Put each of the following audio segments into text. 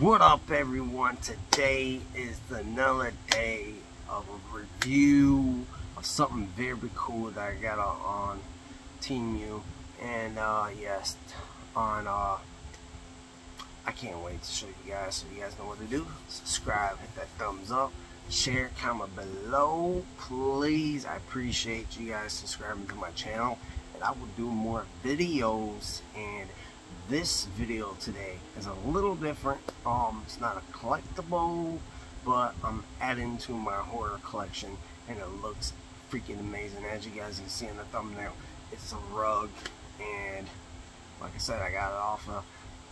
What up everyone? Today is another day of a review of something very cool that I got on Temu and uh, yes on uh, I can't wait to show you guys so you guys know what to do. Subscribe, hit that thumbs up, share, comment below please. I appreciate you guys subscribing to my channel and I will do more videos and this video today is a little different. Um, it's not a collectible, but I'm adding to my horror collection, and it looks freaking amazing. As you guys can see in the thumbnail, it's a rug, and like I said, I got it off of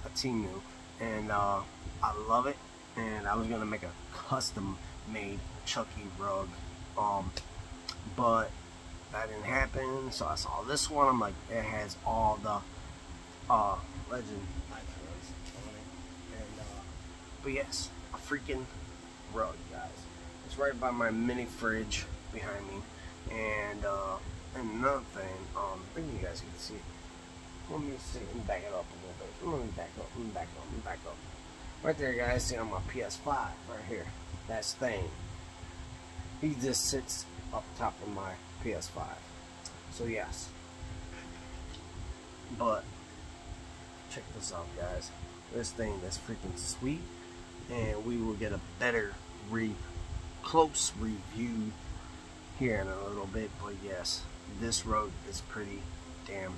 a Temu, and uh, I love it. And I was gonna make a custom-made Chucky rug, um, but that didn't happen. So I saw this one. I'm like, it has all the uh, legend. And, uh, but yes, a freaking rug, guys. It's right by my mini fridge behind me. And, uh, and another thing, um, I think you guys can see. Let me see, let me back it up a little bit. Let me back up, let me back up, let me back up. Right there, guys, see on my PS5, right here. That's thing. He just sits up top of my PS5. So, yes. But, check this out guys. This thing is freaking sweet and we will get a better re close review here in a little bit but yes this rug is pretty damn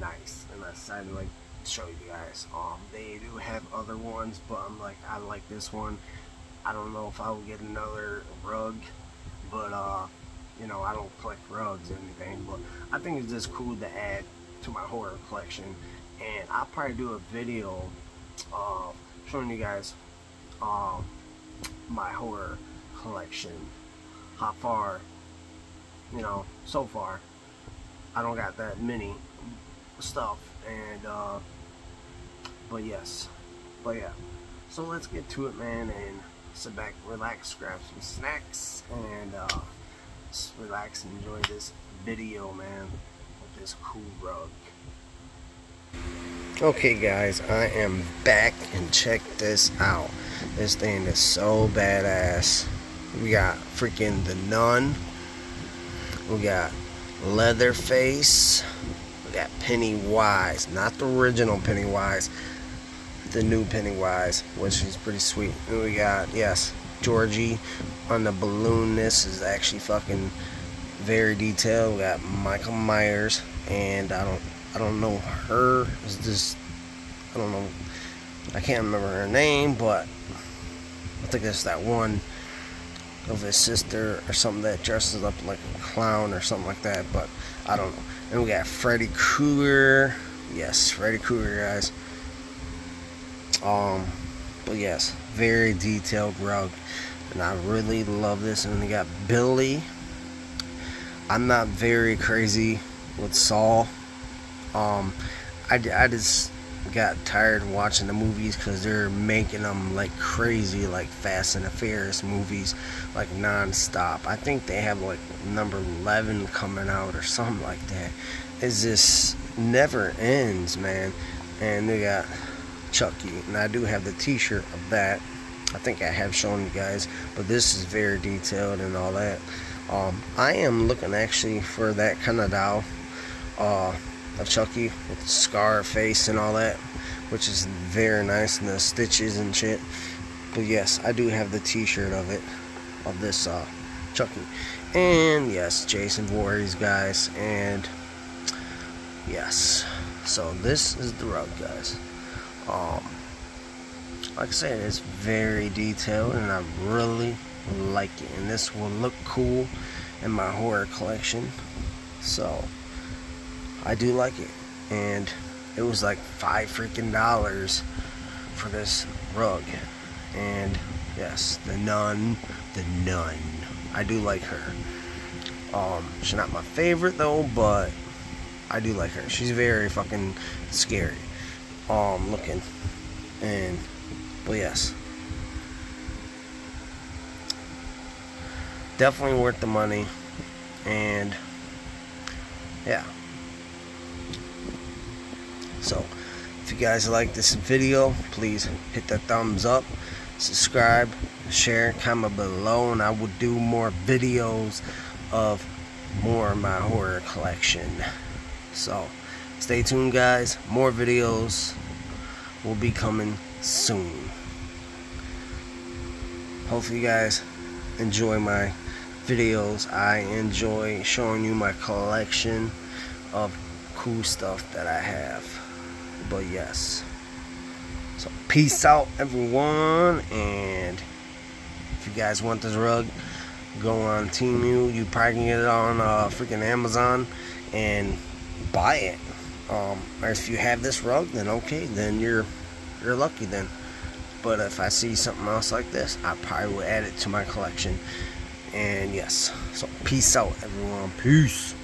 nice and I decided to like show you guys. Um they do have other ones but I'm like I like this one. I don't know if I will get another rug but uh you know I don't collect rugs or anything but I think it's just cool to add to my horror collection and I'll probably do a video uh, showing you guys um, my horror collection. How far you know so far I don't got that many stuff and uh, but yes but yeah. So let's get to it man and sit back relax grab some snacks and uh, relax and enjoy this video man with this cool rug Okay guys, I am back and check this out. This thing is so badass. We got freaking the nun. We got Leatherface. We got Pennywise. Not the original Pennywise. The new Pennywise, which is pretty sweet. And we got, yes, Georgie on the balloon. This is actually fucking very detailed. We got Michael Myers. And I don't I don't know her. Is this? I don't know. I can't remember her name, but I think it's that one of his sister or something that dresses up like a clown or something like that. But I don't know. And we got Freddy Krueger. Yes, Freddy Krueger, guys. Um, but yes, very detailed rug, and I really love this. And we got Billy. I'm not very crazy with Saw um, I, I just got tired watching the movies because they're making them like crazy, like Fast and the Furious movies, like non-stop. I think they have like number 11 coming out or something like that. It just never ends, man. And they got Chucky, and I do have the T-shirt of that. I think I have shown you guys, but this is very detailed and all that. Um, I am looking actually for that kind of doll. Uh, of Chucky with the scar face and all that, which is very nice, and the stitches and shit. But yes, I do have the T-shirt of it, of this uh, Chucky, and yes, Jason Voorhees, guys, and yes. So this is the rug, guys. Um, like I said, it's very detailed, and I really like it. And this will look cool in my horror collection. So I do like it. And it was like five freaking dollars for this rug. And yes, the nun, the nun. I do like her. Um, she's not my favorite though, but I do like her. She's very fucking scary. Um, looking. And, but yes. Definitely worth the money. And, yeah. So, if you guys like this video, please hit the thumbs up, subscribe, share, comment below, and I will do more videos of more of my horror collection. So, stay tuned, guys. More videos will be coming soon. Hopefully, you guys enjoy my videos. I enjoy showing you my collection of cool stuff that I have. But yes. So peace out everyone and if you guys want this rug, go on Temu. You probably can get it on uh, freaking Amazon and buy it. Um, or if you have this rug, then okay, then you're you're lucky then. But if I see something else like this, I probably will add it to my collection. And yes, so peace out, everyone. Peace.